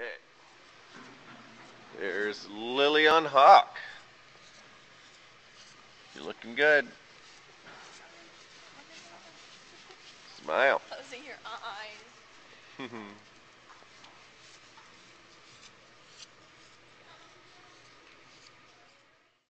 Okay. There's Lillian Hawk. You're looking good. Smile. Closing your eyes.